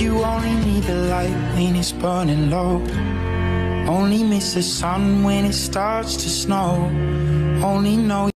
You only need the light when it's burning low. Only miss the sun when it starts to snow. Only know.